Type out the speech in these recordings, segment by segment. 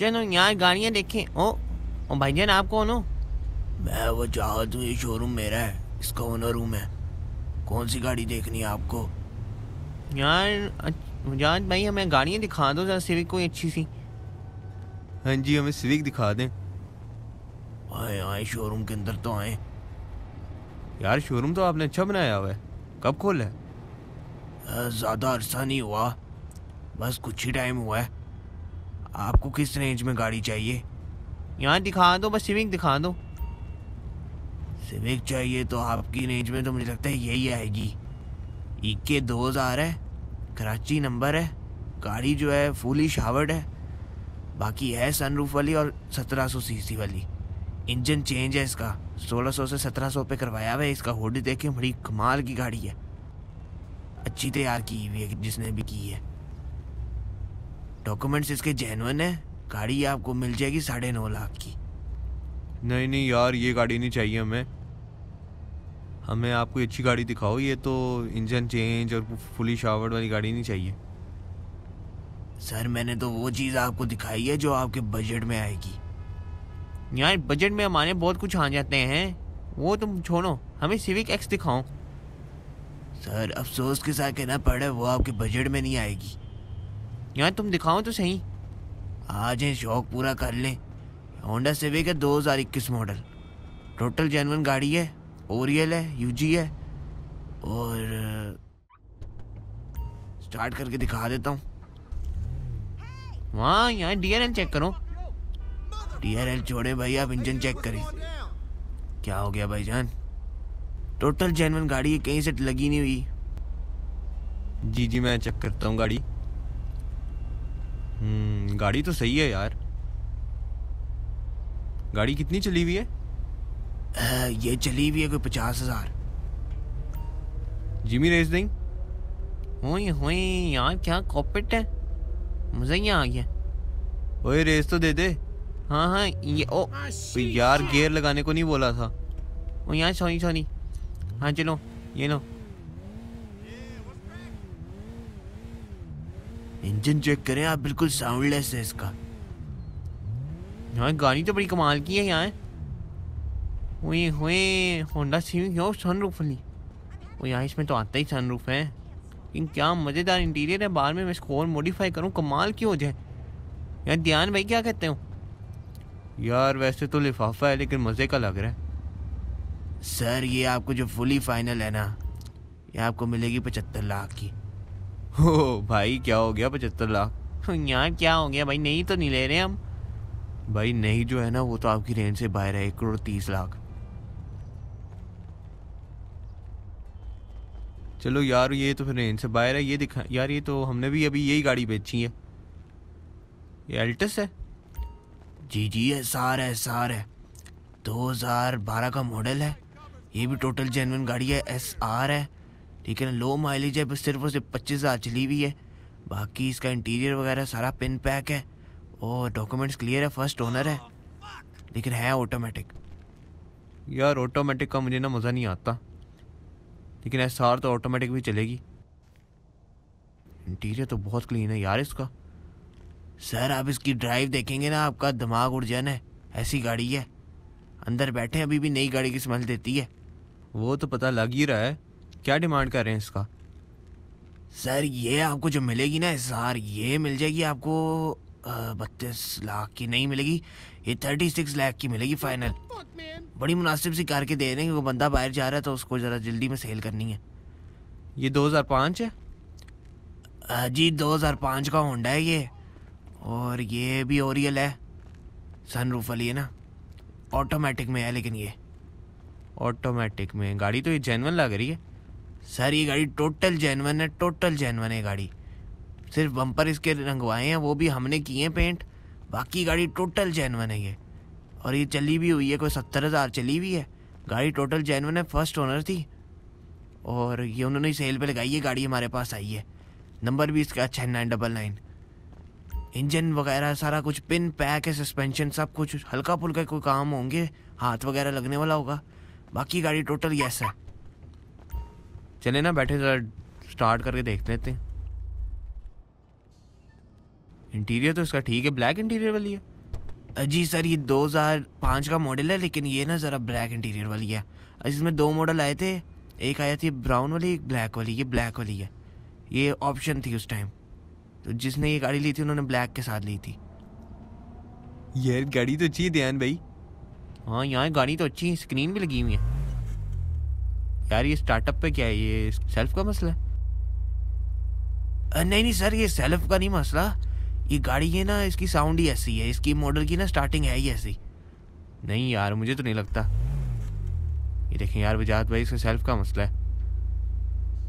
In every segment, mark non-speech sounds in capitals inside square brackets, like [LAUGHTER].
चलो यहाँ गाड़ियाँ देखें। ओ ओ भाईजान आप कौन हो? मैं वो चाहत हूँ ये शोरूम मेरा है। इसका ओनर हूँ मैं। कौन सी गाड़ी देखनी है आपको? यार मुजाद भाई हमें गाड़ियाँ दिखा दो जरा सिविक कोई अच्छी सी। हाँ जी हमें सिविक दिखा दें। आए आए शोरूम के अंदर तो आए। यार शोरूम तो आपने अच्छा बनाया हुआ है। कब खोला है? ज़्यादा अरसा नहीं हुआ। बस कुछ ही टाइम हुआ है। आपको किस रेंज में गाड़ी चाहिए? यहाँ दिखा दो बस सिविक दिखा दो। सिविक चाहिए तो आपकी रेंज में तो मुझे लगता है यही आएगी। इक्के दो हज़ार है कराची नंबर है गाड़ी जो है फुली शावर्ड है। बाकी है सनरूफ वाली और सत्रह सौ सी वाली। इंजन चेंज है इसका सोलह सौ से सत्रह सौ पे करवाया हुआ है इसका हुड देखें बड़ी कमाल की गाड़ी है। अच्छी तैयार की हुई है जिसने भी की है। डॉक्यूमेंट्स इसके जेनवन है? गाड़ी आपको मिल जाएगी साढ़े नौ लाख की। नहीं नहीं यार ये गाड़ी नहीं चाहिए हमें। हमें आपको अच्छी गाड़ी दिखाओ ये तो इंजन चेंज और फुली शावर्ड वाली गाड़ी नहीं चाहिए। सर मैंने तो वो चीज़ आपको दिखाई है जो आपके बजट में आएगी। यार बजट में हमारे बहुत कुछ आ जाते हैं। वो तुम छोड़ो हमें सिविक एक्स दिखाओ। सर अफसोस के साथ कहना पड़े वो आपके बजट में नहीं आएगी। यार तुम दिखाओ तो सही। आज जाए शौक पूरा कर लें। होंडा सिविक है दो हज़ार इक्कीस मॉडल टोटल जेनवन गाड़ी है ओरियल है यूजी है। और स्टार्ट करके दिखा देता हूँ। वहाँ यहाँ डी चेक करो। टी छोड़े भाई, आप इंजन चेक करें। क्या हो गया भाईजान? टोटल जेनवन गाड़ी है कहीं से लगी नहीं हुई। जी जी, मैं चेक करता हूँ गाड़ी। हम्म गाड़ी तो सही है यार। गाड़ी कितनी चली हुई है? अ, ये चली हुई है कोई पचास हज़ार। जिमी रेस दें हुई हुई यार क्या कॉपिट है? मज़ा ही आ गया। ओए रेस तो दे दे। हाँ हाँ ये ओ तो यार गियर लगाने को नहीं बोला था। ओ यार सॉरी सॉरी हाँ चलो ये लो। इंजन चेक करें आप बिल्कुल साउंडलेस है इसका। यार गाड़ी तो बड़ी कमाल की है यार। हुई हुए होंडा सिविक हो सनरूफ वाली। ओ यार इसमें तो आता ही सनरूफ है। लेकिन क्या मज़ेदार इंटीरियर है बाहर में मैं इसको और मॉडिफाई करूँ कमाल की हो जाए। यार ध्यान भाई क्या कहते हो? यार वैसे तो लिफाफा है लेकिन मज़े का लग रहा है। सर ये आपको जो फुली फाइनल है ना ये आपको मिलेगी पचहत्तर लाख की। हो, भाई, क्या हो गया पचहत्तर लाख? यार, क्या हो गया? भाई, नहीं तो नहीं ले रहे हम। भाई, नहीं जो है ना, वो तो आपकी रेंज से बाहर है, एक करोड़ तीस लाख। चलो यार, ये तो फिर रेंज से बाहर है, ये दिखा, यार, ये तो हमने भी अभी यही गाड़ी बेची है। ये अल्टस है? जी जी, है एस आर है। दो हज़ार बारह का मॉडल है। ये भी टोटल जेनवन गाड़ी है एस आर है। ठीक है ना? लो माइलेज है बस सिर्फ़ और सिर्फ़ पच्चीस हज़ार चली हुई है। बाकी इसका इंटीरियर वगैरह सारा पिन पैक है। और डॉक्यूमेंट्स क्लियर है फ़र्स्ट ओनर है। लेकिन है ऑटोमेटिक यार ऑटोमेटिक का मुझे ना मज़ा नहीं आता। लेकिन एस आर तो ऑटोमेटिक भी चलेगी। इंटीरियर तो बहुत क्लीन है यार इसका। सर आप इसकी ड्राइव देखेंगे ना आपका दिमाग उड़ जाना है। ऐसी गाड़ी है। अंदर बैठे अभी भी नई गाड़ी की स्मेल देती है। वो तो पता लग ही रहा है। क्या डिमांड कर रहे हैं इसका? सर ये आपको जो मिलेगी ना सर ये मिल जाएगी आपको बत्तीस लाख की नहीं मिलेगी ये थर्टी सिक्स लाख की मिलेगी फाइनल बड़ी मुनासिब सी कार के दे रहे हैं वो बंदा बाहर जा रहा है तो उसको ज़रा जल्दी में सेल करनी है। ये 2005 है? जी दो हज़ार पाँच का होंडा है ये और ये भी ओरियल है सनरूफ वाली है ना। ऑटोमेटिक में है लेकिन ये। ऑटोमेटिक में। गाड़ी तो ये जेनवन लग रही है। सर, ये गाड़ी टोटल जैनवन है टोटल जैनवन है गाड़ी। सिर्फ़ बम्पर इसके रंगवाए हैं, वो भी हमने किए हैं पेंट बाकी गाड़ी टोटल जैनवन है ये। और ये चली भी हुई है, कोई सत्तर हज़ार चली हुई है। गाड़ी टोटल जैनवन है फ़र्स्ट ओनर थी। और ये उन्होंने सेल पे लगाई है, गाड़ी हमारे पास आई है। नंबर भी इसका अच्छा है नाइन डबल नाइन इंजन वगैरह सारा कुछ पिन पैक है सस्पेंशन सब कुछ। हल्का फुल्का कोई काम होंगे, हाथ वगैरह लगने वाला होगा। बाकी गाड़ी टोटल यस है। चले ना बैठे जरा स्टार्ट करके देख लेते हैं इंटीरियर तो इसका ठीक है ब्लैक इंटीरियर वाली है। जी सर ये 2005 का मॉडल है लेकिन ये ना ज़रा ब्लैक इंटीरियर वाली है। इसमें दो मॉडल आए थे एक आया थी ब्राउन वाली एक ब्लैक वाली ये ब्लैक वाली है। ये ऑप्शन थी उस टाइम तो जिसने ये गाड़ी ली थी उन्होंने ब्लैक के साथ ली थी। यार गाड़ी तो अच्छी है ध्यान भाई। हाँ यहाँ गाड़ी तो अच्छी है स्क्रीन भी लगी हुई है। यार, ये स्टार्टअप पे क्या है? ये सेल्फ का मसला है? नहीं नहीं सर, ये सेल्फ का नहीं मसला। ये गाड़ी है ना, इसकी साउंड ही ऐसी है। इसकी मॉडल की ना स्टार्टिंग है ही ऐसी। नहीं यार, मुझे तो नहीं लगता। ये देखें यार, वजात भाई, इसका सेल्फ का मसला है।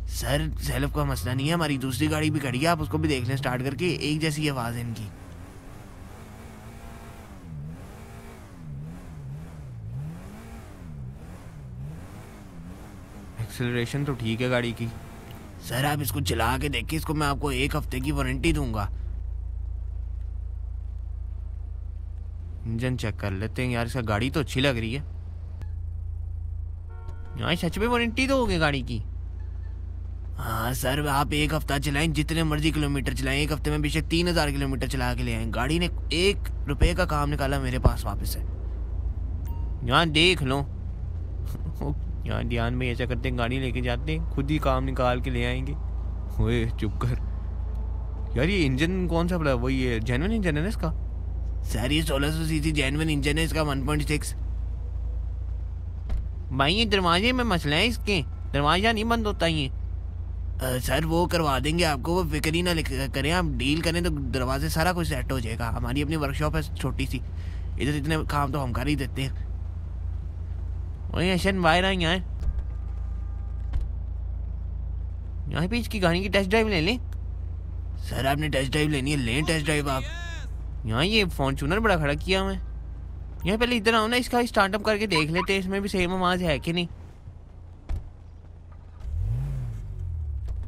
सर सेल्फ का मसला नहीं है। हमारी दूसरी गाड़ी भी खड़ी है। आप उसको भी देख लें स्टार्ट करके। एक जैसी आवाज़ है इनकी। एक्सेलरेशन तो ठीक है गाड़ी की। सर आप इसको चला के देखिए इसको मैं आपको एक हफ़्ते की वारंटी दूँगा। इंजन चेक कर लेते हैं यार इसका गाड़ी तो अच्छी लग रही है। यहाँ सच में वारंटी तो होगी गाड़ी की। हाँ सर आप एक हफ़्ता चलाएँ जितने मर्ज़ी किलोमीटर चलाएँ एक हफ़्ते में बेशक तीन हज़ार किलोमीटर चला के ले आए। गाड़ी ने एक रुपए का काम निकाला मेरे पास वापस है यहाँ देख लो। [LAUGHS] यहाँ ध्यान में ऐसा करते हैं गाड़ी लेके जाते हैं खुद ही काम निकाल के ले आएँगे। ओए चुप कर। यार ये इंजन कौन सा बड़ा वही है जेनवन इंजन है ना इसका? सर ये सोलह सौ सीसी जेनवन इंजन है इसका वन पॉइंट सिक्स। भाई ये दरवाजे में मसला है इसके। दरवाज़ा नहीं बंद होता ये। सर वो करवा देंगे आपको वो फ़िक्र ही ना करें आप डील करें तो दरवाजे सारा कुछ सेट हो जाएगा। हमारी अपनी वर्कशॉप है छोटी सी। इधर इतने काम तो हम कर ही देते हैं। वही अशन बाहर आई यहाँ। यहाँ पे इसकी गाड़ी की टेस्ट ड्राइव ले लें। सर आपने टेस्ट ड्राइव लेनी है लें टेस्ट ड्राइव आप। यहाँ ये फॉर्चूनर बड़ा खड़ा किया मैं यहाँ पहले इधर आओ ना इसका स्टार्टअप करके देख लेते हैं इसमें भी सेम आवाज़ है कि नहीं।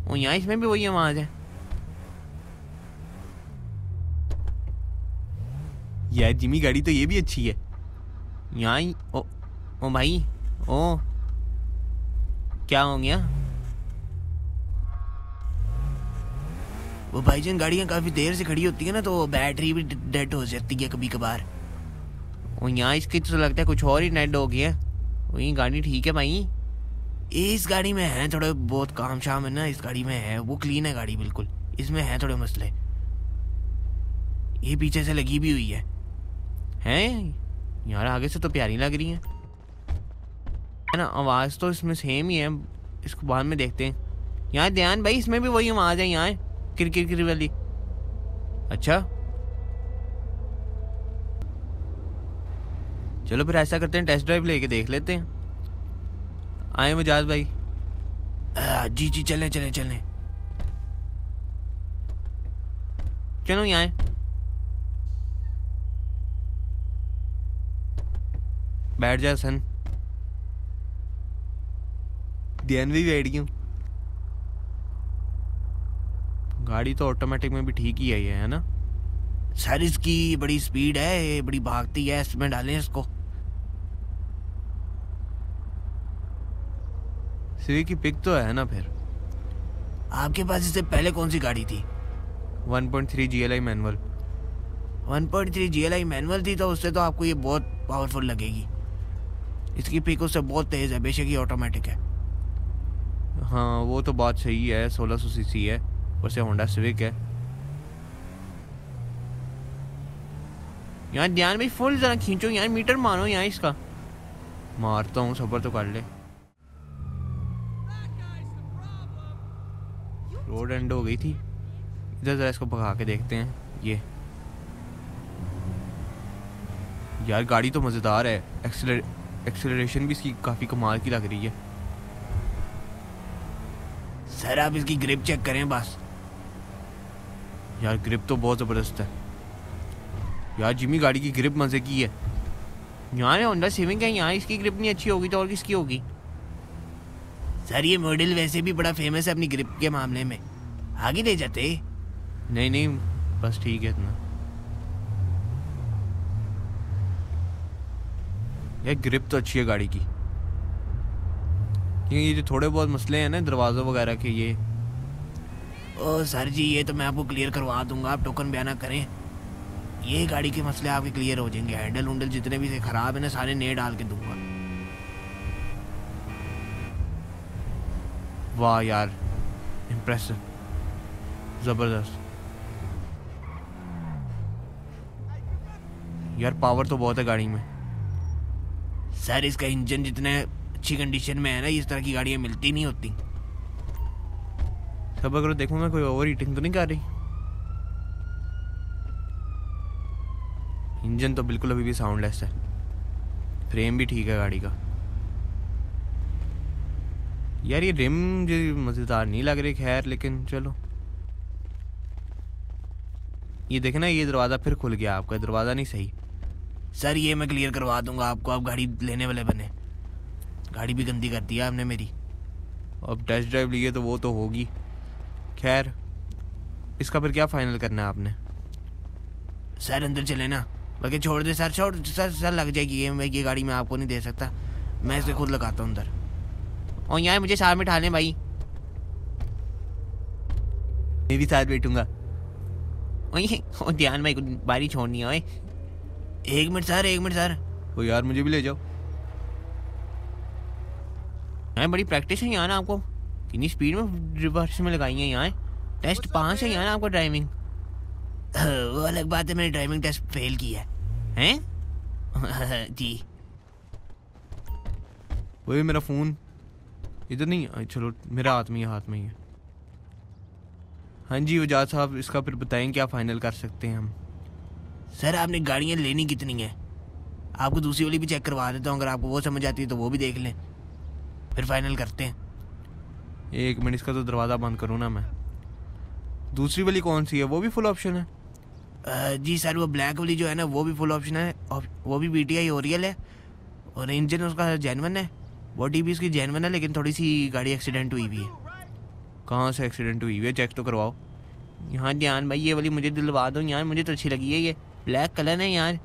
और यहाँ इसमें भी वही आवाज़ है। यार जिमी गाड़ी तो ये भी अच्छी है। यहाँ ओ ओ भाई। ओ। क्या हो गया? वो भाईजान गाड़ियाँ काफ़ी देर से खड़ी होती है ना तो बैटरी भी डेड हो जाती है कभी कभार और यहाँ इसकी तो लगता है कुछ और ही नेट हो गया। वही गाड़ी ठीक है भाई? इस गाड़ी में है थोड़े बहुत काम शाम है ना, इस गाड़ी में है। वो क्लीन है गाड़ी बिल्कुल। इसमें है थोड़े मसले। ये पीछे से लगी भी हुई है। हैं? यार आगे से तो प्यारी लग रही है। है ना आवाज़ तो इसमें सेम ही है। इसको बाद में देखते हैं। यहाँ ध्यान भाई इसमें भी वही आवाज़ है यहाँ किर किर किर वाली। अच्छा। चलो फिर ऐसा करते हैं टेस्ट ड्राइव लेके देख लेते हैं। आए मजाज भाई। आ, जी जी चलें चलें चलें। चलो यहाँ बैठ जा सन। बैठ गई गाड़ी तो ऑटोमेटिक में भी ठीक ही आई है है ना? सर इसकी बड़ी स्पीड है ये बड़ी भागती है इसमें डालें इसको। सिविक की पिक तो है ना फिर? आपके पास इससे पहले कौन सी गाड़ी थी? 1.3 GLI मैनुअल 1.3 GLI मैनुअल थी तो उससे तो आपको ये बहुत पावरफुल लगेगी। इसकी पिक उससे बहुत तेज है बेशक ये ऑटोमेटिक है। हाँ वो तो बात सही है 1600 सीसी है वैसे होंडा सिविक है। यार, ध्यान भाई फुल जरा खींचो यहाँ मीटर मारो यहाँ इसका। मारता हूँ, सबर तो कर ले। रोड एंड हो गई थी। इधर जरा इसको भगा के देखते हैं, ये। यार, गाड़ी तो मज़ेदार है। एक्सेलर एक्सेलरेशन भी इसकी काफ़ी कमाल की लग रही है। सर, आप इसकी ग्रिप चेक करें बस। यार ग्रिप तो बहुत ज़बरदस्त है। यार जिमी गाड़ी की ग्रिप मज़े की है। यहाँ होंडा सिविक है, यहाँ इसकी ग्रिप नहीं अच्छी होगी तो और किसकी होगी? सर, ये मॉडल वैसे भी बड़ा फ़ेमस है अपनी ग्रिप के मामले में। आगे ले जाते। नहीं नहीं, बस ठीक है इतना। यार ग्रिप तो अच्छी है गाड़ी की। क्योंकि ये जो थोड़े बहुत मसले हैं ना दरवाज़ों वगैरह के ये। ओ सर जी ये तो मैं आपको क्लियर करवा दूँगा। आप टोकन बयाना करें। ये गाड़ी के मसले आपके क्लियर हो जाएँगे। हैंडल उंडल जितने भी खराब है ना सारे नए डाल के दूँगा। वाह यार इम्प्रेसिव ज़बरदस्त। यार पावर तो बहुत है गाड़ी में। सर इसका इंजन जितने अच्छी कंडीशन में है ना इस तरह की गाड़ियाँ मिलती नहीं होती। सब अगर देखूँ मैं कोई ओवर हीटिंग तो नहीं कर रही। इंजन तो बिल्कुल अभी भी साउंडलेस है। फ्रेम भी ठीक है गाड़ी का। यार ये रिम जो मज़ेदार नहीं लग रही खैर लेकिन चलो। ये देखे ना ये दरवाज़ा फिर खुल गया आपका दरवाज़ा नहीं सही। सर ये मैं क्लियर करवा दूँगा आपको आप गाड़ी लेने वाले बने। गाड़ी भी गंदी कर दिया आपने मेरी। अब टेस्ट ड्राइव लिए तो वो तो होगी। खैर इसका फिर क्या फाइनल करना है आपने? सर अंदर चले ना। बल्कि छोड़ दे सर छोड़ सर सर लग जाएगी ये मैं ये गाड़ी मैं आपको नहीं दे सकता। मैं इसे खुद लगाता हूँ अंदर। और यहाँ मुझे साथ में ठाने भाई। मैं भी साथ बैठूँगा। ओए ध्यान भाई बारी छोड़नी है ओए। एक मिनट सर एक मिनट सर। ओ यार मुझे भी ले जाओ। यहाँ बड़ी प्रैक्टिस है यहाँ ना आपको। कितनी स्पीड में रिवर्स में लगाई है यहाँ। टेस्ट पास है यहाँ ना आपको ड्राइविंग वो अलग बात है मैंने ड्राइविंग टेस्ट फेल किया है। हैं? है [LAUGHS] जी। वो मेरा फ़ोन इधर नहीं है चलो मेरा हाथ में ही हाथ में ही है। हाँ जी वजाद साहब इसका फिर बताएँ क्या फाइनल कर सकते हैं हम। सर आपने गाड़ियाँ लेनी कितनी है? आपको दूसरी वाली भी चेक करवा देता हूँ अगर आपको वो समझ आती है तो वो भी देख लें। फिर फाइनल करते हैं। एक मिनट इसका तो दरवाज़ा बंद करूँ ना मैं। दूसरी वाली कौन सी है? वो भी फुल ऑप्शन है। जी सर वो ब्लैक वाली जो है ना वो भी फुल ऑप्शन है। वो भी बी टी आई ओरियल है और इंजन उसका जैनवन है। बॉडी भी उसकी जैनवन है लेकिन थोड़ी सी गाड़ी एक्सीडेंट हुई भी है। कहाँ से एक्सीडेंट हुई हुई है? चेक तो करवाओ। यहाँ ध्यान भाई ये वाली मुझे दिलवा दो यार मुझे तो अच्छी लगी है ये। ब्लैक कलर है यार।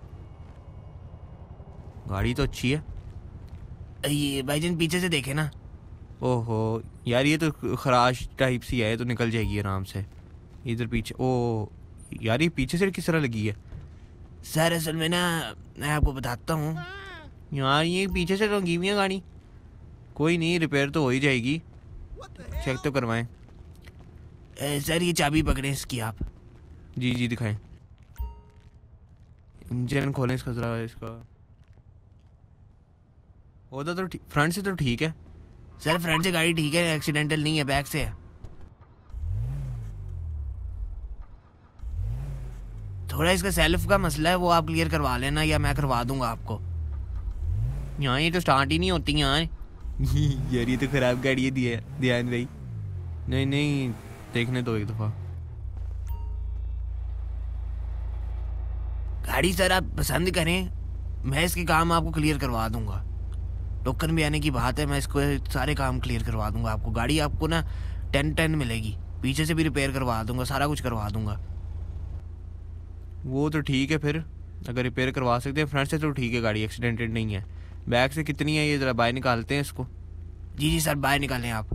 गाड़ी तो अच्छी है। ये भाईजान पीछे से देखे ना। ओहो यार ये तो खराश टाइप सी है तो निकल जाएगी आराम से। इधर पीछे ओ यार ये पीछे से किस तरह लगी है? सर असल में ना मैं आपको बताता हूँ। यार ये पीछे से लगी हुई है गाड़ी। कोई नहीं रिपेयर तो हो ही जाएगी। चेक तो करवाएँ। सर ये चाबी पकड़े इसकी आप। जी जी दिखाएँ। इंजन खोलें इसका ज़रा इसका। होता तो फ्रंट से तो ठीक है। सर फ्रंट से गाड़ी ठीक है एक्सीडेंटल नहीं है बैक से है। थोड़ा इसका सेल्फ का मसला है, वो आप क्लियर करवा लेना या मैं करवा दूँगा आपको। यहाँ ये तो स्टार्ट ही नहीं होती यार [LAUGHS] यार, ये तो खराब गाड़ी है, दिया भाई। नहीं नहीं, देखने दो एक दफ़ा। गाड़ी सर, आप पसंद करें, मैं इसके काम आपको क्लियर करवा दूँगा। टोकन भी आने की बात है मैं इसको सारे काम क्लियर करवा दूँगा आपको। गाड़ी आपको ना टेन टेन मिलेगी। पीछे से भी रिपेयर करवा दूँगा सारा कुछ करवा दूँगा। वो तो ठीक है फिर। अगर रिपेयर करवा सकते हैं फ्रंट से तो ठीक है गाड़ी एक्सीडेंटेड नहीं है। बैक से कितनी है ये ज़रा बाहर निकालते हैं इसको। जी जी सर बाहर निकालें आप।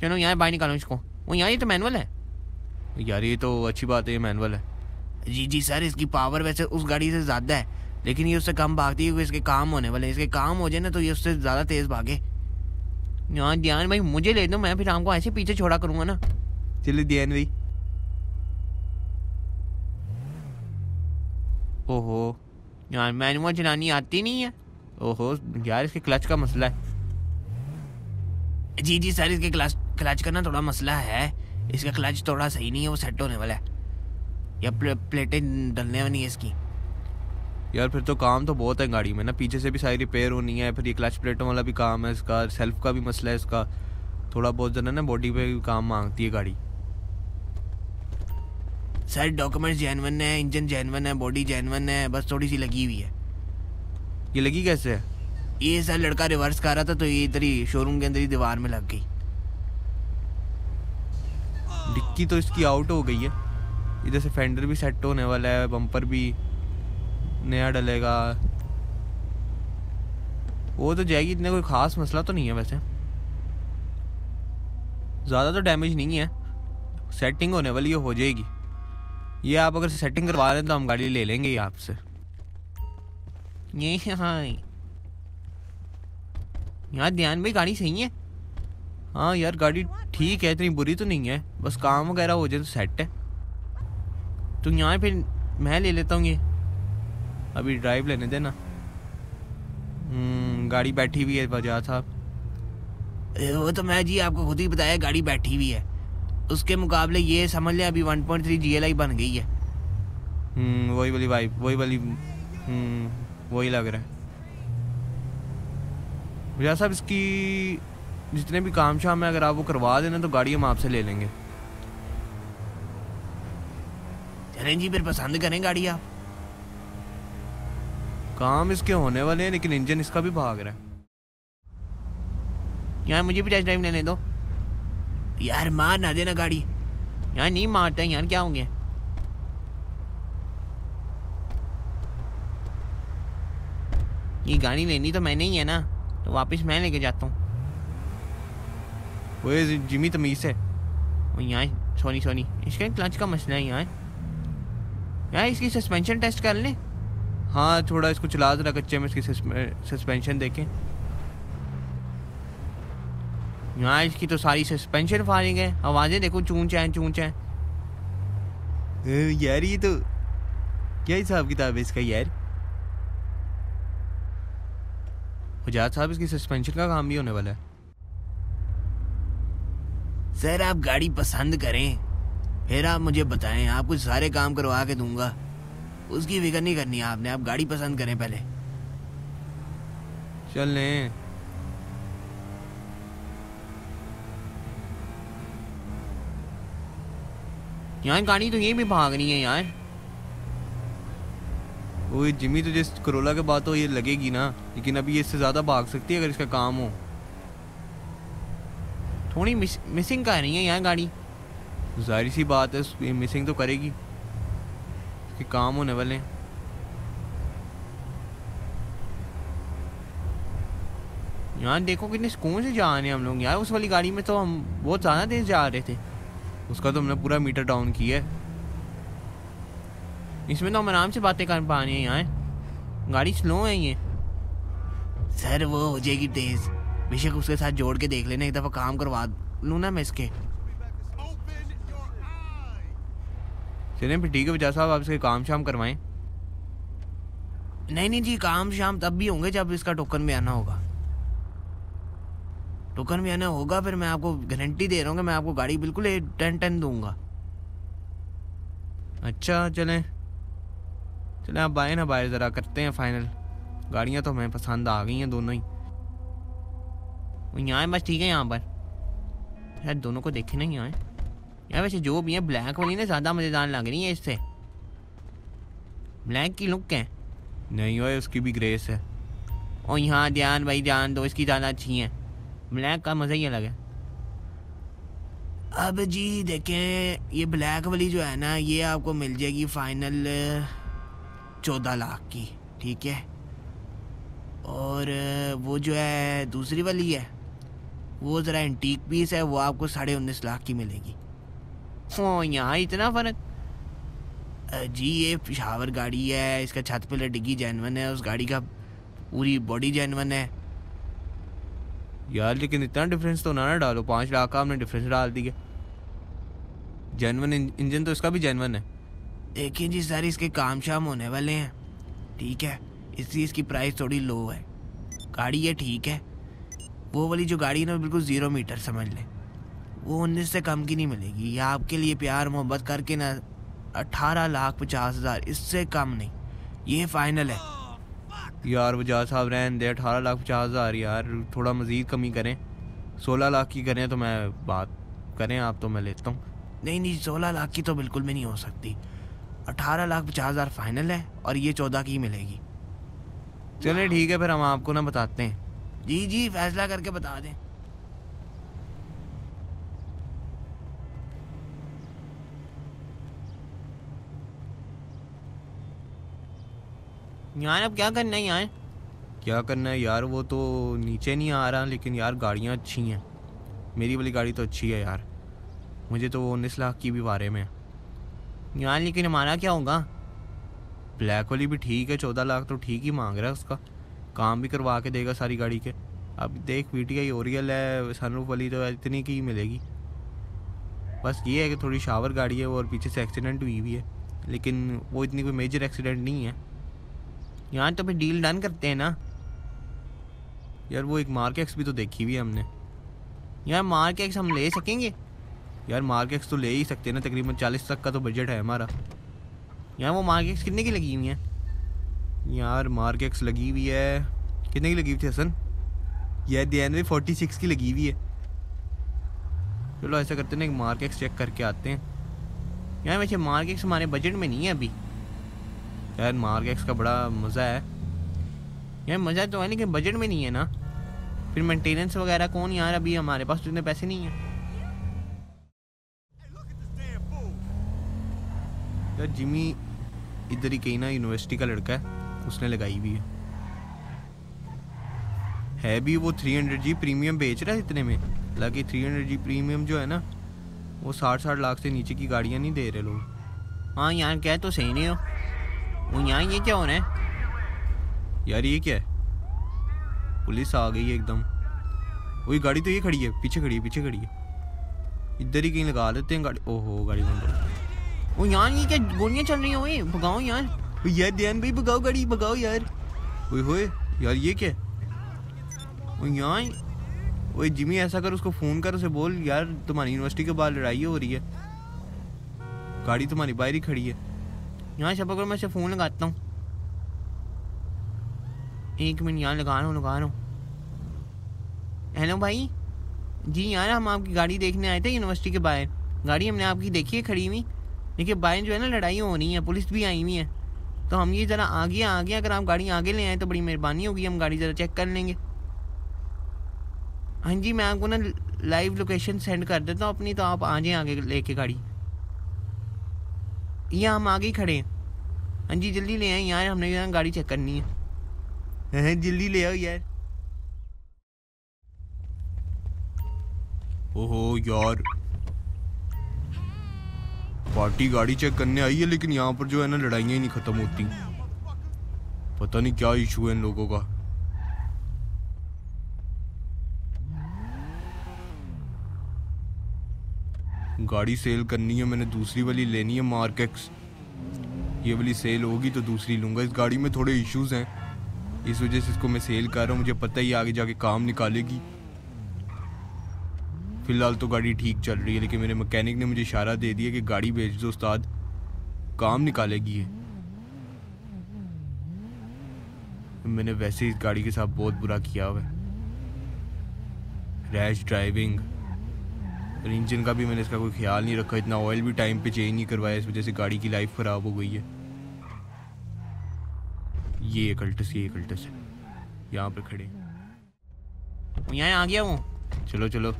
चलो यहाँ बाहर निकालो इसको? वो यहाँ ये तो मैनुअल है। यार ये तो अच्छी बात है ये मैनुअल है। जी जी सर इसकी पावर वैसे उस गाड़ी से ज़्यादा है। लेकिन ये उससे कम भागती है क्योंकि इसके काम होने वाले इसके काम हो जाए ना तो ये उससे ज़्यादा तेज़ भागे। यहाँ ध्यान भाई मुझे ले दो मैं फिर हमको ऐसे पीछे छोड़ा करूँगा ना। चलिए ध्यान भाई। ओहो यार मैनुअल चलानी आती नहीं है। ओहो यार इसके क्लच का मसला है। जी जी सर इसके क्लच क्लच का ना थोड़ा मसला है। इसका क्लच थोड़ा सही नहीं है वो सेट होने वाला है। या प्ले, प्लेटें डलने वाली है इसकी। यार फिर तो काम तो बहुत है गाड़ी में ना, पीछे से भी सारी रिपेयर होनी है, फिर ये क्लच प्लेटों वाला भी काम है इसका सेल्फ का भी मसला है इसका। थोड़ा बहुत ज़रा ना बॉडी पे भी काम मांगती है गाड़ी। सर डॉक्यूमेंट्स जैनवन है इंजन जैनवन है बॉडी जैनवन है, बस थोड़ी सी लगी हुई है। ये लगी कैसे है? ये सर लड़का रिवर्स कर रहा था तो ये इधर ही शोरूम के अंदर ही दीवार में लग गई। डिक्की तो इसकी आउट हो गई है। इधर से फेंडर भी सेट होने वाला है बम्पर भी। नया डलेगा। वो तो जाएगी, इतने कोई खास मसला तो नहीं है वैसे। ज़्यादा तो डैमेज नहीं है। सेटिंग होने वाली हो जाएगी। ये आप अगर सेटिंग करवा रहे हैं तो हम गाड़ी ले लेंगे आपसे। ये हाँ। यार, ध्यान भाई, गाड़ी सही है? हाँ यार, गाड़ी ठीक है, इतनी बुरी तो नहीं है। बस काम वगैरह हो जाए तो सेट है। तो यहाँ फिर मैं ले लेता हूँ ये। अभी ड्राइव लेने देना। हम्म, गाड़ी बैठी हुई है बजाज साहब। वो तो मैं जी आपको खुद ही बताया गाड़ी बैठी हुई है। उसके मुकाबले ये समझ लें अभी 1.3 GLI बन गई है। हम्म, वही वाली वाइब वही वाली हम्म, वही लग रहा है। भैया साहब इसकी जितने भी काम शाम है अगर आप वो करवा देना तो गाड़ी हम आपसे ले लेंगे। चलें जी फिर पसंद करें गाड़ी आप। काम इसके होने वाले हैं लेकिन इंजन इसका भी भाग रहा है। यार मुझे भी टेस्ट ड्राइव लेने दो। यार मार ना देना गाड़ी। यार नहीं मारता यार क्या होंगे? ये गाड़ी लेनी तो मैंने ही है ना तो वापस मैं लेके जाता हूँ। वो जिमी तमीज है। और यहाँ सॉरी सॉरी इसका क्लच का मसला है यार। यार इसकी सस्पेंशन टेस्ट कर ले। हाँ थोड़ा इसको चला जरा कच्चे में इसकी सस्पेंशन देखें। यहाँ इसकी तो सारी सस्पेंशन फारिग है। आवाज़ें देखो चूं चाएँ चूं ए, यार ये तो क्या हिसाब किताब है इसका यार? हुजात साहब इसकी सस्पेंशन का काम भी होने वाला है। सर आप गाड़ी पसंद करें। फिर आप मुझे बताएँ आपको सारे काम करवा के दूँगा। उसकी फ़िक्र नहीं करनी आपने आप गाड़ी पसंद करें पहले। चल लें। यार गाड़ी तो ये भी भाग रही है यार। वो ये जिमी तो जिस करोला के बाद तो ये लगेगी ना लेकिन अभी ये इससे ज़्यादा भाग सकती है अगर इसका काम हो। थोड़ी मिस, मिसिंग कर रही है यार गाड़ी। ज़ाहिर सी बात है मिसिंग तो करेगी। इसके काम होने वाले हैं। यार, देखो कितने सुकून से जा रहे हैं हम लोग। यार, उस वाली गाड़ी में तो हम बहुत ज़्यादा तेज जा रहे थे। उसका तो हमने पूरा मीटर डाउन किया है। इसमें तो हम आराम से बातें कर पा रहे हैं यार। गाड़ी स्लो है ये। सर, वो हो जाएगी तेज। बेशक उसके साथ जोड़ के देख लेना, एक दफ़ा काम करवा लूँ ना मैं इसके। चलें फिर ठीक है बजा साहब आप इसके काम शाम करवाएँ। नहीं नहीं जी काम शाम तब भी होंगे जब इसका टोकन भी आना होगा। टोकन भी आना होगा फिर मैं आपको गारंटी दे रहा हूँ कि मैं आपको गाड़ी बिल्कुल टेन टेन दूँगा। अच्छा चलें। चलें आप आए ना बाहर ज़रा करते हैं फाइनल गाड़ियाँ तो हमें पसंद आ गई हैं दोनों ही। यहाँ बस ठीक है यहाँ पर। शायद दोनों को देखे नहीं यहाँ यार वैसे जो भी है ब्लैक वाली ना ज़्यादा मज़ेदार लग रही है इससे। ब्लैक की लुक है। नहीं हो उसकी भी ग्रेस है। और यहाँ ध्यान भाई ध्यान दो इसकी ज़्यादा अच्छी है। ब्लैक का मज़ा ही अलग है। अब जी देखें ये ब्लैक वाली जो है ना ये आपको मिल जाएगी फाइनल चौदह लाख की ठीक है? और वो जो है दूसरी वाली है वो ज़रा एंटीक पीस है वो आपको साढ़े उन्नीस लाख की मिलेगी। ओ यहाँ इतना फ़र्क। जी ये पिशावर गाड़ी है इसका छत पे डिग्गी जैनवन है उस गाड़ी का पूरी बॉडी जैनवन है। यार लेकिन इतना डिफरेंस तो ना ना डालो पाँच लाख का आपने डिफरेंस डाल दिया जेनवन इंजन तो इसका भी जैनवन है। देखिए जी सर इसके काम शाम होने वाले हैं। ठीक है इसलिए इसकी प्राइस थोड़ी लो है। गाड़ी ये ठीक है। वो वाली जो गाड़ी है ना बिल्कुल ज़ीरो मीटर समझ लें। वो उन्नीस से कम की नहीं मिलेगी। ये आपके लिए प्यार मोहब्बत करके ना अठारह लाख पचास हज़ार इससे कम नहीं। ये फाइनल है। यार वजाज साहब रहन दे अठारह लाख पचास हज़ार यार थोड़ा मज़ीद कमी करें। सोलह लाख की करें तो मैं बात करें आप तो मैं लेता हूँ। नहीं नहीं सोलह लाख की तो बिल्कुल भी नहीं हो सकती। अठारह लाख पचास हज़ार फाइनल है और ये चौदह की मिलेगी। चलिए ठीक है फिर हम आपको ना बताते हैं। जी जी फैसला करके बता दें। यार अब क्या करना है यार? क्या करना है यार? वो तो नीचे नहीं आ रहा लेकिन यार गाड़ियाँ अच्छी हैं। मेरी वाली गाड़ी तो अच्छी है यार। मुझे तो वो उन्नीस लाख की भी बारे में यार लेकिन हमारा क्या होगा? ब्लैक वाली भी ठीक है चौदह लाख तो ठीक ही मांग रहा है उसका। काम भी करवा के देगा सारी गाड़ी के। अब देख वी टी आई ओरियल है सनरूफ वाली तो इतनी की ही मिलेगी। बस ये है कि थोड़ी शावर गाड़ी है और पीछे से एक्सीडेंट हुई हुई है। लेकिन वो इतनी कोई मेजर एक्सीडेंट नहीं है। यार तो फिर डील डन करते हैं ना। यार वो एक मार्केक्स भी तो देखी हुई है हमने। यार मार के हम ले सकेंगे? यार मार्केक्स तो ले ही सकते हैं ना, तकरीबन चालीस तक का तो बजट है हमारा। यार वो मार्केट्स कितने की लगी हुई हैं? यार मार्केक्स लगी हुई है, कितने की लगी हुई थी हसन? यार दियानवे फोर्टी सिक्स की लगी हुई है। चलो ऐसा करते ना, एक मार्केक्स चेक करके आते हैं। यार वैसे मार्केट्स हमारे बजट में नहीं है अभी। यार मार्केक्स का बड़ा मज़ा है। यार, मज़ा तो है लेकिन बजट में नहीं है ना। फिर मेंटेनेंस वगैरह कौन यार, अभी हमारे पास तो इतने पैसे नहीं हैं। यार, जिमी इधर ही कहीं ना यूनिवर्सिटी का लड़का है, उसने लगाई हुई है। है भी वो थ्री हंड्रेड जी प्रीमियम बेच रहा है इतने में। हालाँकि थ्री हंड्रेड जी प्रीमियम जो है ना, वो साठ साठ लाख से नीचे की गाड़ियाँ नहीं दे रहे लोग। हाँ यार, कह तो सही नहीं हो। वो यहाँ ये क्या हो रहा है यार ये क्या है? पुलिस आ गई है एकदम। वही गाड़ी तो ये खड़ी है पीछे खड़ी है पीछे खड़ी है। इधर ही कहीं लगा देते हैं गाड़ी। ओहो गाड़ी बंद वो यार ये क्या गोलियाँ चल रही हैं ओए भगाओ यार। यार ध्यान भाई भगाओ गाड़ी भगाओ यार। ओए होए यार ये क्या वो यहाँ ओए जिमी ऐसा कर उसको फ़ोन कर उसे बोल यार तुम्हारी यूनिवर्सिटी के बाहर लड़ाई हो रही है। गाड़ी तुम्हारी बाहर ही खड़ी है। यहाँ से पकड़, मैं से फ़ोन लगाता हूँ। एक मिनट यहाँ लगा रहा हूँ, लगा रहा हूँ। हेलो भाई? जी यार, हम आपकी गाड़ी देखने आए थे यूनिवर्सिटी के बाहर। गाड़ी हमने आपकी देखी है खड़ी हुई। लेकिन बाहर जो है ना लड़ाई हो रही है, पुलिस भी आई हुई है। तो हम ये ज़रा आगे आगे, अगर आप गाड़ी आगे ले आए तो बड़ी मेहरबानी होगी, हम गाड़ी ज़रा चेक कर लेंगे। हाँ जी, मैं आपको ना लाइव लोकेशन सेंड कर देता हूँ अपनी तो आप आ जाएँ आगे लेके गाड़ी। यहाँ हम आगे ही खड़े हैं। हाँ जी जल्दी ले आए यार हमने यहाँ गाड़ी चेक करनी है। हैं, जल्दी ले आओ यार। ओहो यार। पार्टी गाड़ी चेक करने आई है लेकिन यहाँ पर जो है ना लड़ाइयाँ ही नहीं खत्म होती। पता नहीं क्या इशू है इन लोगों का। गाड़ी सेल करनी है, मैंने दूसरी वाली लेनी है मार्केक्स ये वाली सेल होगी तो दूसरी लूँगा। इस गाड़ी में थोड़े इश्यूज़ हैं। इस वजह से इसको मैं सेल कर रहा हूँ। मुझे पता ही आगे जाके काम निकालेगी। फ़िलहाल तो गाड़ी ठीक चल रही है, लेकिन मेरे मैकेनिक ने मुझे इशारा दे दिया कि गाड़ी भेज दो उस्ताद। काम निकालेगी ये। मैंने वैसे ही इस गाड़ी के साथ बहुत बुरा किया हुआ है। रैश ड्राइविंग और इंजन का भी मैंने इसका कोई ख्याल नहीं रखा इतना ऑयल भी टाइम पे चेंज नहीं करवाया इस वजह से गाड़ी की लाइफ ख़राब हो गई है। ये एक अल्टस ये एक अल्टस है। यहाँ पे खड़े यहाँ आ गया वो। चलो चलो।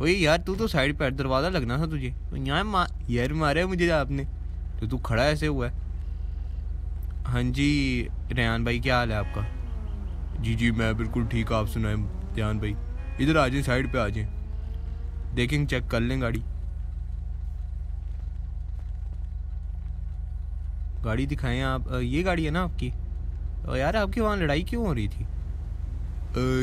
ओए यार तू तो साइड पर दरवाज़ा लगना था तुझे। तो यहाँ मा यार मारा है मुझे आपने। तो तू खड़ा ऐसे हुआ है। हाँ जी रेहान भाई क्या हाल है आपका? जी जी मैं बिल्कुल ठीक आप सुनाए। रेहान भाई इधर आ जाए साइड पे आ जाए। देखेंगे चेक कर लें गाड़ी। गाड़ी दिखाएँ आप ये गाड़ी है ना आपकी? यार आपकी वहाँ लड़ाई क्यों हो रही थी?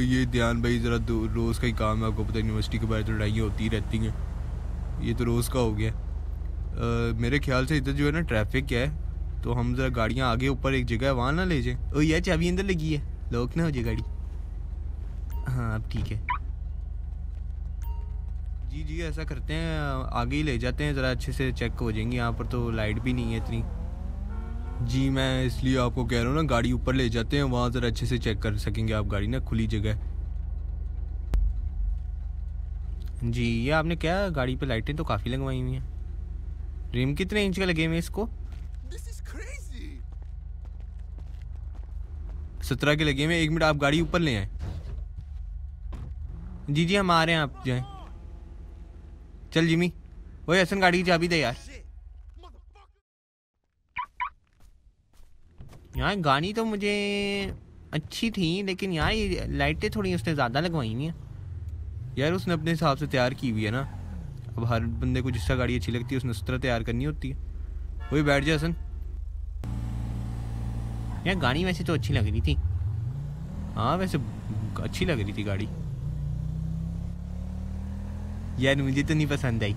ये ध्यान भाई ज़रा रोज़ का ही काम है आपको पता यूनिवर्सिटी के बाहर तो लड़ाइयाँ होती रहती हैं। ये तो रोज़ का हो गया। अ, मेरे ख्याल से इधर जो है ना ट्रैफ़िक है तो हम ज़रा गाड़ियाँ आगे ऊपर एक जगह है वहाँ ना ले जाएँ। ओ यार चाबी अंदर लगी है लॉक ना हो जाए गाड़ी। हाँ अब ठीक है। जी जी ऐसा करते हैं आगे ही ले जाते हैं ज़रा अच्छे से चेक हो जाएँगे यहाँ पर तो लाइट भी नहीं है इतनी। जी मैं इसलिए आपको कह रहा हूँ ना गाड़ी ऊपर ले जाते हैं वहाँ ज़रा अच्छे से चेक कर सकेंगे आप गाड़ी ना खुली जगह। जी ये आपने क्या गाड़ी पे लाइटें तो काफ़ी लगवाई हुई हैं। रिम कितने इंच का लगे हुए हैं इसको? सत्रह के लगे हुए एक मिनट आप गाड़ी ऊपर ले आए। जी जी हम आ रहे हैं आप जाएँ। चल जिमी। वही हसन, गाड़ी की चाबी दे यार। यार, गाड़ी तो मुझे अच्छी थी, लेकिन यार, ये लाइटें थोड़ी उसने ज़्यादा लगवाई हुई हैं। यार, उसने अपने हिसाब से तैयार की हुई है ना। अब हर बंदे को जिस तरह गाड़ी अच्छी लगती है, उसने उस तरह तैयार करनी होती है। वही बैठ जा, हसन। यार, गाड़ी वैसे तो अच्छी लग रही थी। हाँ वैसे अच्छी लग रही थी गाड़ी। यार, मुझे तो नहीं पसंद आई।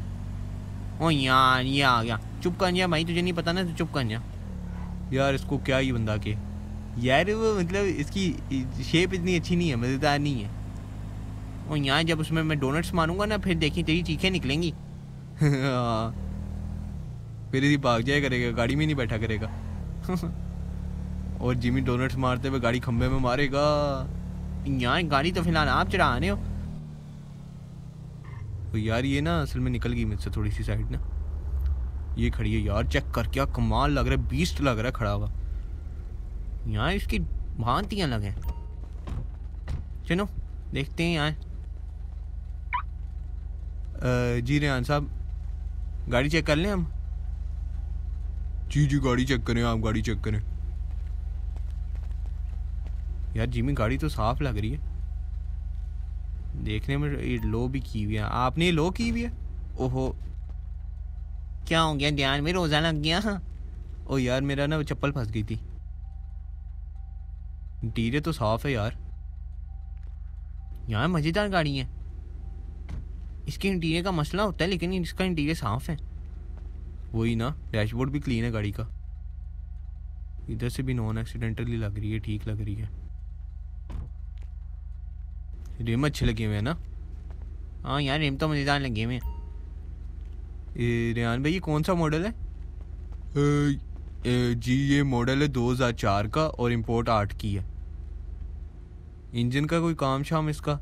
ओ यार, ये आ गया। चुप कर जा भाई, तुझे नहीं पता ना तो चुप कर जा। यार, इसको क्या ही बंदा के। यार, वो मतलब इसकी शेप इतनी अच्छी नहीं है, मज़ेदार नहीं है। ओ यार, जब उसमें मैं डोनट्स मारूँगा ना, फिर देखी तेरी चीखें निकलेंगी। [LAUGHS] फिर इसी भाग जाया करेगा, गाड़ी में नहीं बैठा करेगा। [LAUGHS] और जिमी डोनट्स मारते हुए गाड़ी खंबे में मारेगा। यार, गाड़ी तो फ़िलहाल आप चढ़ा रहे हो। तो यार ये ना असल में निकल गई मुझसे थोड़ी सी साइड ना। ये खड़ी है यार चेक कर क्या कमाल लग रहा है बीस्ट लग रहा है खड़ा हुआ। यार इसकी भांति अलग है। चलो देखते हैं अ, जी रेहान साहब गाड़ी चेक कर लें हम? जी जी गाड़ी चेक करें आप गाड़ी चेक करें। यार जिमी गाड़ी तो साफ़ लग रही है। देखने में ये लो भी की हुई है। आपने लो की हुई है? ओहो। क्या हो गया? ध्यान में रोजा लग गया? हाँ। ओ यार, मेरा ना चप्पल फंस गई थी। इंटीरियर तो साफ़ है यार। यार मज़ेदार गाड़ी है। इसके इंटीरियर का मसला होता है, लेकिन इसका इंटीरियर साफ़ है। वही ना, डैशबोर्ड भी क्लीन है गाड़ी का। इधर से भी नॉन एक्सीडेंटली लग रही है, ठीक लग रही है। रिम अच्छे लगे हुए हैं ना? हाँ यार रिम तो मज़ेदार लगे हुए हैं। रेहान भाई ये कौन सा मॉडल है? ए, ए, जी ये मॉडल है 2004 का और इंपोर्ट आठ की है। इंजन का कोई काम शाम इसका?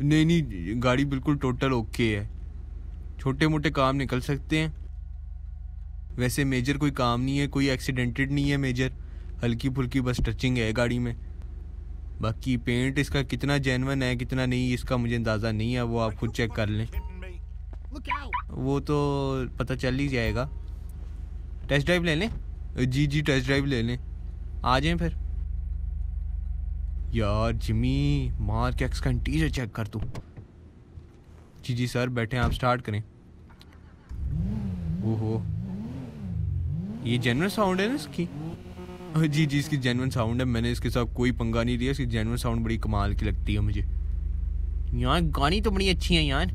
नहीं नहीं गाड़ी बिल्कुल टोटल ओके है। छोटे मोटे काम निकल सकते हैं। वैसे मेजर कोई काम नहीं है कोई एक्सीडेंटेड नहीं है मेजर हल्की फुल्की बस टचिंग है गाड़ी में। बाकी पेंट इसका कितना जेनवन है, कितना नहीं, इसका मुझे अंदाज़ा नहीं है, वो आप खुद चेक कर लें। वो तो पता चल ही जाएगा। टेस्ट ड्राइव ले लें? जी जी टेस्ट ड्राइव ले लें। आ जाएँ फिर। यार जिमी मार के एक्स का इंटीरियर चेक कर तू। जी जी, सर, बैठे आप स्टार्ट करें। ओहो। ये जेनवन साउंड है ना इसकी? जी जी इसकी जेनवन साउंड है। मैंने इसके साथ कोई पंगा नहीं लिया इसकी जेनवन साउंड बड़ी कमाल की लगती है मुझे। यार गाड़ी तो बड़ी अच्छी है यार।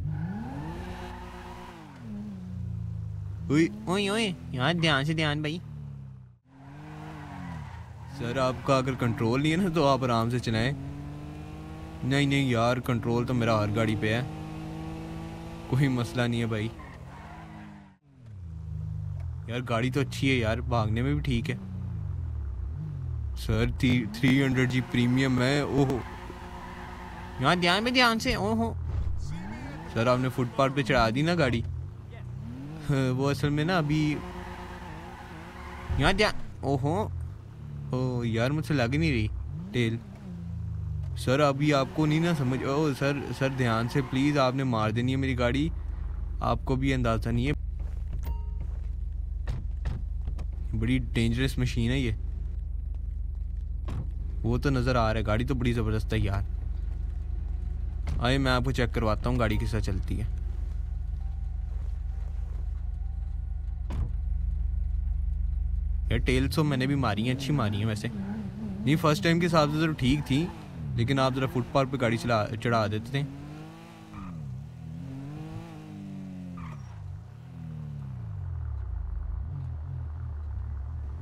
ओए। ओए ओए यार ध्यान से ध्यान भाई। सर आपका अगर कंट्रोल नहीं है ना तो आप आराम से चलाएँ। नहीं नहीं यार कंट्रोल तो मेरा हर गाड़ी पे है। कोई मसला नहीं है भाई। यार गाड़ी तो अच्छी है यार भागने में भी ठीक है। सर थ्री हंड्रेड जी प्रीमियम है, ओहो। यहाँ ध्यान में ध्यान से, ओहो। सर आपने फुटपाथ पे चढ़ा दी ना गाड़ी? [LAUGHS] वो असल में ना अभी यहाँ ध्यान ओहो। ओ, यार, मुझसे लग नहीं रही। टेल सर अभी आपको नहीं ना समझ, ओ सर सर ध्यान से प्लीज़ आपने मार देनी है मेरी गाड़ी। आपको भी अंदाज़ा नहीं है। बड़ी डेंजरस मशीन है ये। वो तो नज़र आ रहा है, गाड़ी तो बड़ी ज़बरदस्त है यार। आए मैं आपको चेक करवाता हूँ, गाड़ी किस तरह चलती है। यार टेल्स तो मैंने भी मारी हैं, अच्छी मारी है वैसे। नहीं फ़र्स्ट टाइम के हिसाब से तो ठीक थी, लेकिन आप ज़रा फुटपाथ पे गाड़ी चला, चढ़ा देते थे।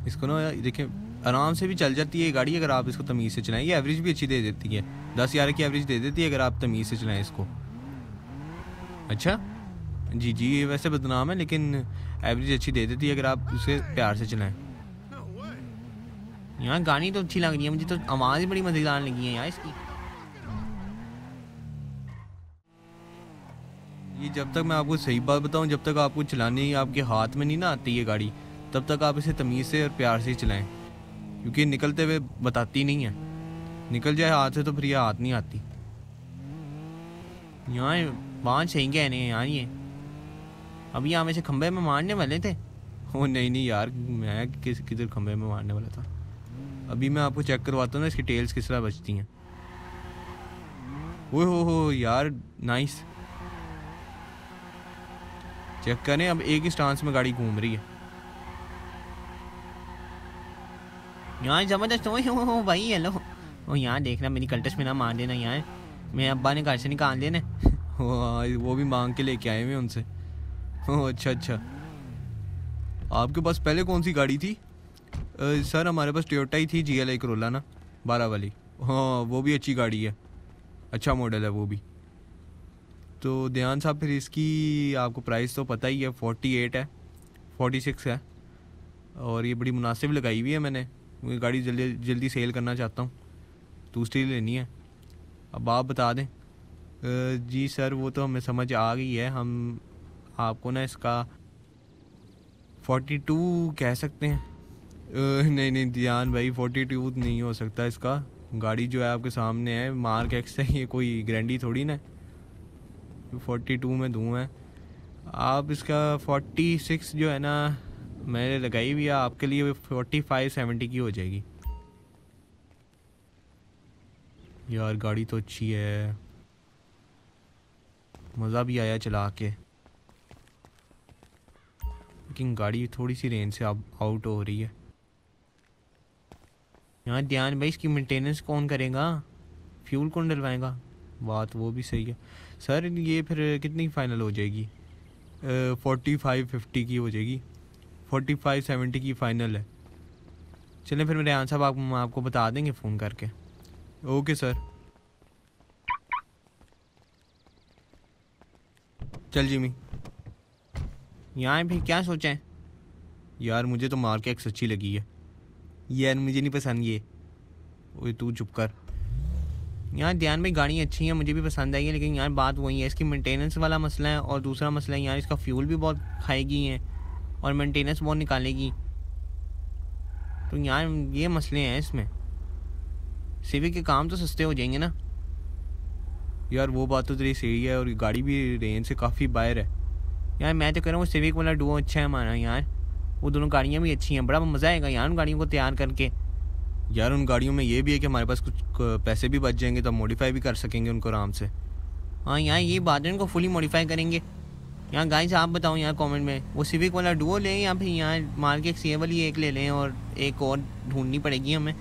इसको ना देखिए, आराम से भी चल जाती है गाड़ी अगर आप इसको तमीज़ से चलाएँ। ये एवरेज भी अच्छी दे देती है। दस ग्यारह की एवरेज दे देती है अगर आप तमीज़ से चलाएँ इसको। अच्छा? जी जी, ये वैसे बदनाम है, लेकिन एवरेज अच्छी दे देती है अगर आप उसे प्यार से चलाएँ। यार गाड़ी तो अच्छी लग रही है, मुझे तो आवाज़ बड़ी मज़ेदार लगी है यार इसकी। ये जब तक मैं आपको सही बात बताऊँ, जब तक आपको चलाने आपके हाथ में नहीं ना आती ये गाड़ी तब तक आप इसे तमीज़ से और प्यार से चलाएँ, क्योंकि निकलते हुए बताती नहीं है। निकल जाए हाथ से तो फिर ये हाथ नहीं आती। यार बात सही रहे हैं यार ये। अभी हम ऐसे खंबे में मारने वाले थे। ओ, नहीं नहीं यार, मैं किस, किधर खंबे में मारने वाला था? अभी मैं आपको चेक करवाता हूँ ना, इसकी टेल्स किस तरह बचती हैं। वो हो हो, यार नाइस चेक करें, अब एक ही स्टांस में गाड़ी घूम रही है। यार ज़बरदस्त हो हो, भाई हेलो ओ यार देखना मेरी कल्टस में ना मार देना यार मेरे अब्बा ने घर से निकाल देना। [LAUGHS] वो भी मांग के लेके आए हुए उनसे। ओह अच्छा अच्छा। आपके पास पहले कौन सी गाड़ी थी? अ, सर हमारे पास टोयोटा ही थी जी एल करोला ना बारह वाली। हाँ वो भी अच्छी गाड़ी है। अच्छा मॉडल है वो भी। तो ध्यान साहब फिर इसकी आपको प्राइस तो पता ही है फोर्टी एट है फोर्टी सिक्स है। और ये बड़ी मुनासिब लगाई हुई है मैंने। वो गाड़ी जल्दी जल्दी सेल करना चाहता हूँ। दूसरी लेनी है। अब आप बता दें। जी सर, वो तो हमें समझ आ गई है। हम, आपको ना इसका फोर्टी टू कह सकते हैं। नहीं नहीं, ध्यान भाई फोर्टी टू नहीं हो सकता इसका। गाड़ी जो है आपके सामने है। मार्क एक्स है, ये कोई ग्रैंडी थोड़ी ना फोर्टी टू में दूँ है आप इसका फोर्टी सिक्स जो है ना मैंने लगाई हुई है, आपके लिए फोर्टी फाइव सेवेंटी की हो जाएगी। यार, गाड़ी तो अच्छी है। मज़ा भी आया चला के। लेकिन गाड़ी थोड़ी सी रेंज से आउट हो रही है। यहाँ ध्यान भाई, इसकी मेंटेनेंस कौन करेगा? फ्यूल कौन डलवाएगा? बात वो भी सही है। सर ये फिर कितनी फाइनल हो जाएगी? फोर्टी फाइव फिफ्टी की हो जाएगी। फोर्टी फाइव सेवेंटी की फाइनल है। चलें फिर मेरे साहब आप आपको बता देंगे फ़ोन करके। ओके सर चल जिमी। यहाँ फिर क्या सोचा? यार, मुझे तो मार के एक्स अच्छी लगी है। यार, मुझे नहीं पसंद ये। ओए, तू चुप कर। यार ध्यान भाई गाड़ी अच्छी है, मुझे भी पसंद आई है, लेकिन यार बात वही है, इसकी मेंटेनेंस वाला मसला है और दूसरा मसला है, यार, इसका फ्यूल भी बहुत खाएगी है। और मेंटेनेंस बहुत निकालेगी। तो यार, ये मसले हैं इसमें। सिविक के काम तो सस्ते हो जाएँगे ना। यार, वो बात तो तेरी सही है और गाड़ी भी रेंज से काफ़ी बाहर है। यार, मैं तो कह रहा हूँ सिविक वाला डुओ अच्छा है हमारा, यार। वो दोनों गाड़ियाँ भी अच्छी हैं। बड़ा मज़ा आएगा यार उन गाड़ियों को तैयार करके। यार, उन गाड़ियों में ये भी है कि हमारे पास कुछ पैसे भी बच जाएँगे तो मॉडिफाई भी कर सकेंगे उनको आराम से। हाँ यार, ये बात है उनको फुली मॉडिफाई करेंगे। यहाँ गाइस आप बताओ यार कमेंट में वो सिविक वाला डुओ लें या फिर यहाँ मार के सी वाली एक ले लें और एक और ढूंढनी पड़ेगी हमें?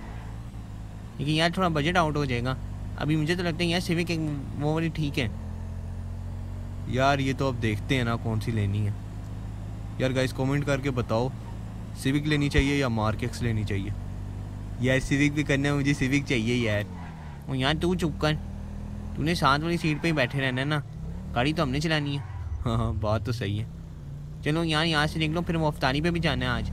लेकिन यार थोड़ा बजट आउट हो जाएगा। अभी मुझे तो लगता है यार सिविक एक वो वाली ठीक है। यार ये तो अब देखते हैं ना कौन सी लेनी है। यार गाइस कमेंट करके बताओ सिविक लेनी चाहिए या मार्क एक्स लेनी चाहिए? यार सिविक भी करना है मुझे सिविक चाहिए यार। और यार तू चुप कर। तूने साथ वाली सीट पे ही बैठे रहना है ना। गाड़ी तो हमने चलानी है। हाँ हाँ बात तो सही है। चलो यार यहाँ से निकलो, फिर वो अफ्तारी पे भी जाना है आज।